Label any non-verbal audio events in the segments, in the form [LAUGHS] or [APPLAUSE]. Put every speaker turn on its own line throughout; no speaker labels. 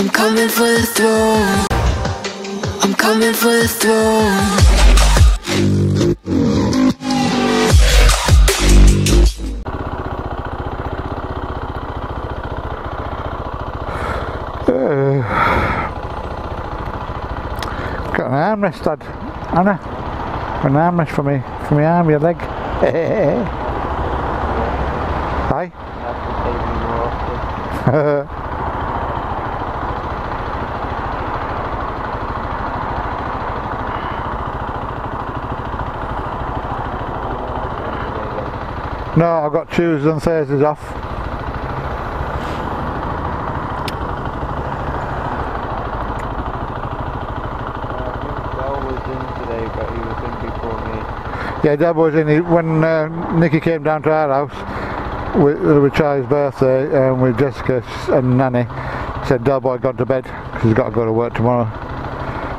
I'm coming for the throne. I'm coming for the throne. [SIGHS]
Got an armrest, Dad. Anna, an armrest for me, for my arm, your leg. [LAUGHS] Aye. [LAUGHS] No, I've got Tuesdays and Thursdays off. Yeah, Dad was in. When uh, Nikki came down to our house with, with Charlie's birthday um, with Jessica and Nanny, said Del boy gone to bed because he's got to go to work tomorrow.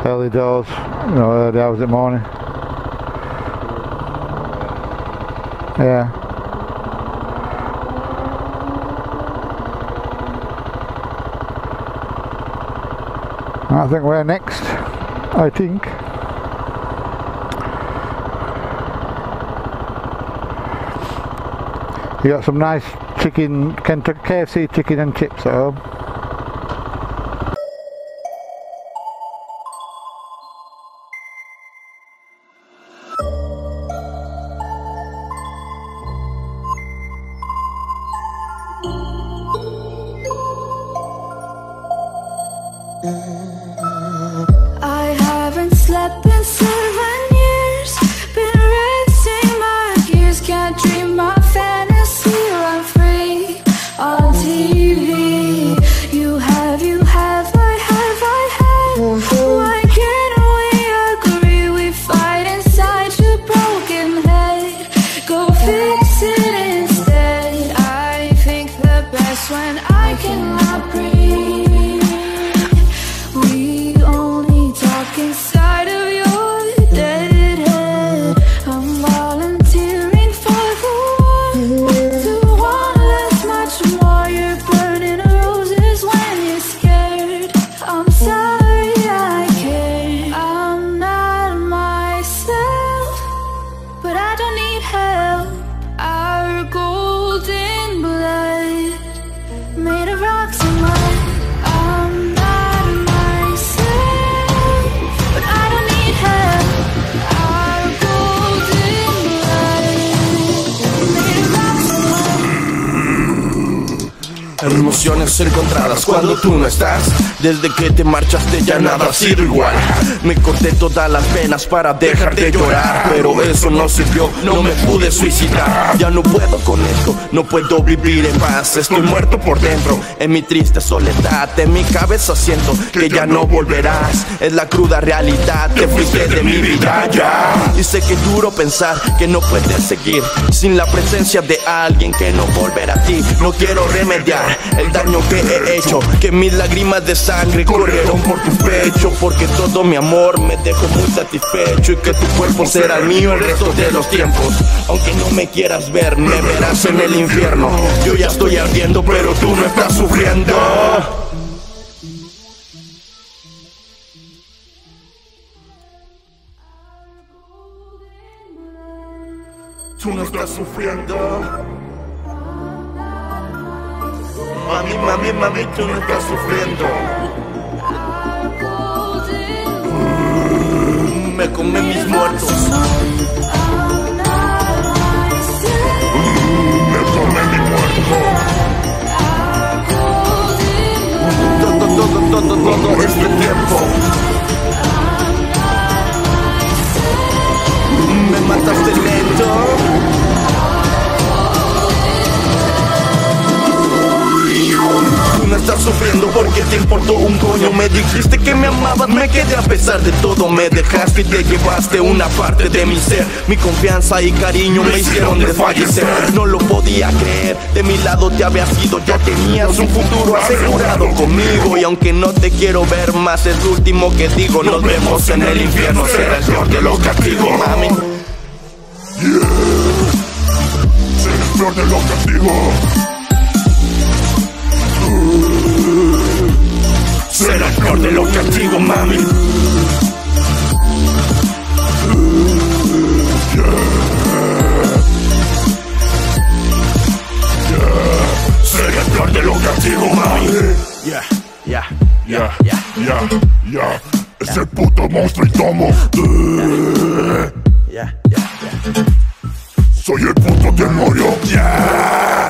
Early doors, you know, early hours in the morning. Yeah. I think we're next. I think. You got some nice chicken, Kentucky KFC chicken and chips at home.
I I pray.
Emociones encontradas cuando tú no estás. Desde que te marchaste ya nada ha sido igual. Me corté todas las venas para dejar de llorar Pero eso no sirvió, no me pude suicidar. Ya no puedo con esto, no puedo vivir en paz. Estoy muerto por dentro, en mi triste soledad. En mi cabeza siento que ya no volverás. Es la cruda realidad, te fuiste de mi vida ya. Y sé que es duro pensar que no puedes seguir Sin la presencia de alguien que no volverá a ti. No quiero remediar el daño que he hecho Que mis lágrimas de sangre corrieron por tu pecho Porque todo mi amor me dejó muy satisfecho Y que tu cuerpo será mío el resto de los tiempos. Aunque no me quieras ver, me verás en el infierno. Yo ya estoy ardiendo pero tú no estás sufriendo. Tú no estás sufriendo Mami, mami, mami, tú no estás sufriendo. Me come mis muertos. Me come mi muerto. Todo, todo, todo, todo este tiempo. Me mataste lento porque te importó un coño. Me dijiste que me amabas, me quedé a pesar de todo. Me dejaste y te llevaste una parte de mi ser. Mi confianza y cariño me hicieron desfallecer. No lo podía creer, de mi lado te había sido Ya tenías un futuro asegurado conmigo. Y aunque no te quiero ver más es último que digo. Nos vemos en el infierno, será el peor de los castigos Mami.
Será los castigos El de lo que digo, mami. El de lo que digo, mami.
Yeah, yeah,
Ya,
yeah.
ya, ya. Ese puto monstruo y tomo.
Yeah, yeah, yeah.
Soy el puto demonio. Yeah.